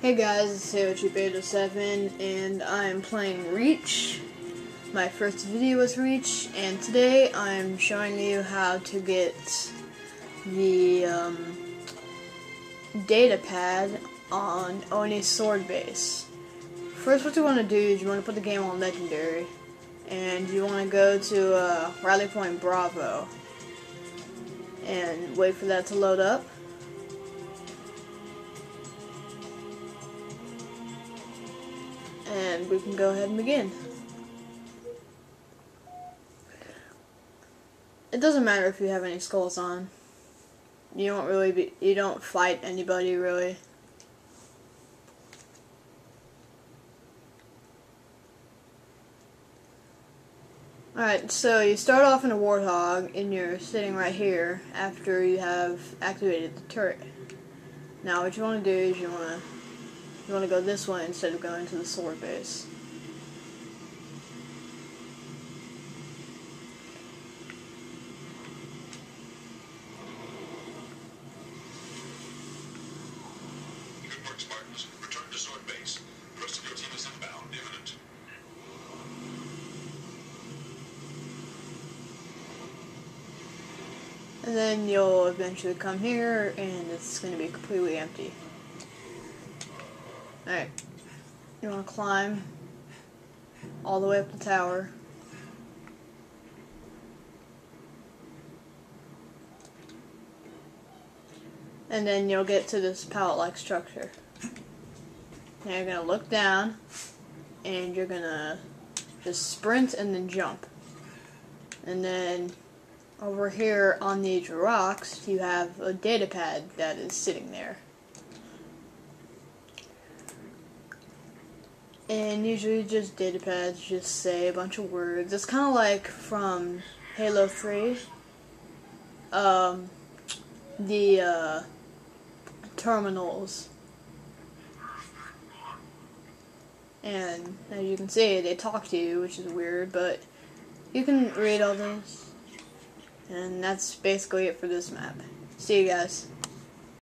Hey guys, it's Seochi Beta 7 and I'm playing Reach. My first video was Reach and today I'm showing you how to get the um, data pad on Oni Sword Base. First what you want to do is you want to put the game on Legendary and you want to go to uh, Rally Point Bravo and wait for that to load up. And we can go ahead and begin. It doesn't matter if you have any skulls on. You don't really be, you don't fight anybody really. Alright, so you start off in a Warthog and you're sitting right here after you have activated the turret. Now what you want to do is you want to you want to go this way instead of going to the sword base. And then you'll eventually come here and it's going to be completely empty. Alright. You want to climb all the way up the tower. And then you'll get to this pallet-like structure. Now you're going to look down and you're going to just sprint and then jump. And then over here on these rocks you have a data pad that is sitting there. And usually just data pads just say a bunch of words. It's kind of like from Halo 3. Um, the uh, terminals. And as you can see, they talk to you, which is weird, but you can read all this. And that's basically it for this map. See you guys.